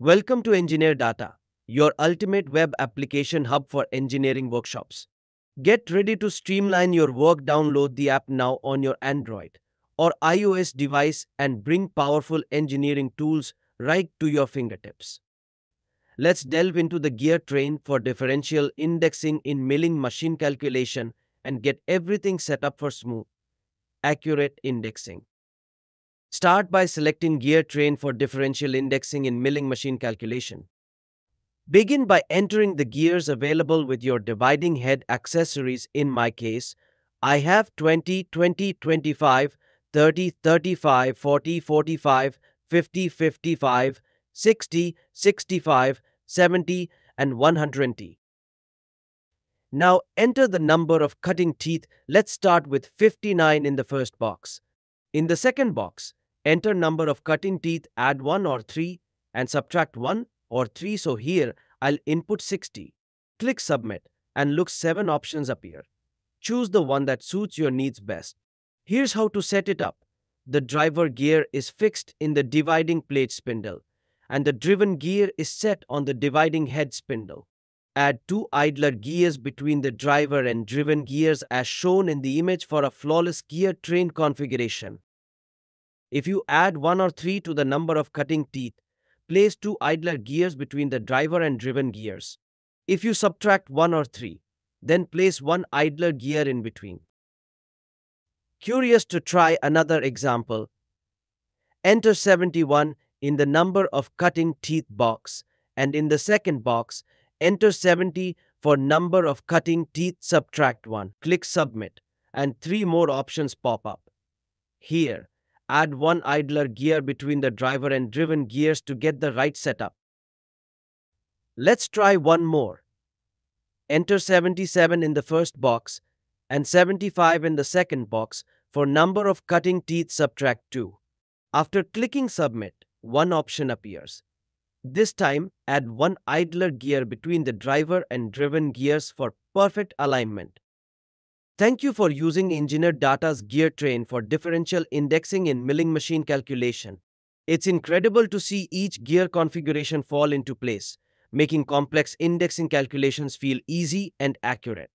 Welcome to Engineer Data, your ultimate web application hub for engineering workshops. Get ready to streamline your work. Download the app now on your Android or iOS device and bring powerful engineering tools right to your fingertips. Let's delve into the gear train for differential indexing in milling machine calculation and get everything set up for smooth, accurate indexing. Start by selecting gear train for differential indexing in milling machine calculation. Begin by entering the gears available with your dividing head accessories. In my case, I have 20, 20, 25, 30, 35, 40, 45, 50, 55, 60, 65, 70, and 120. Now enter the number of cutting teeth. Let's start with 59 in the first box. In the second box, enter number of cutting teeth, add 1 or 3 and subtract 1 or 3. So here I'll input 60. Click submit and look 7 options appear. Choose the one that suits your needs best. Here's how to set it up. The driver gear is fixed in the dividing plate spindle and the driven gear is set on the dividing head spindle. Add two idler gears between the driver and driven gears as shown in the image for a flawless gear train configuration. If you add 1 or 3 to the number of cutting teeth, place two idler gears between the driver and driven gears. If you subtract 1 or 3, then place one idler gear in between. Curious to try another example? Enter 71 in the number of cutting teeth box and in the second box, enter 70 for number of cutting teeth subtract 1. Click submit and three more options pop up. Here, add one idler gear between the driver and driven gears to get the right setup. Let's try one more. Enter 77 in the first box and 75 in the second box for number of cutting teeth subtract 2. After clicking submit, one option appears. This time, add one idler gear between the driver and driven gears for perfect alignment. Thank you for using Engineer Data's gear train for differential indexing in milling machine calculation. It's incredible to see each gear configuration fall into place, making complex indexing calculations feel easy and accurate.